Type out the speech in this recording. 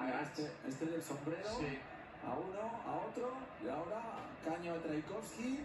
Ah, este, este, este del sombrero. Sí. A uno, a otro. Y ahora Caño a Traikovsky.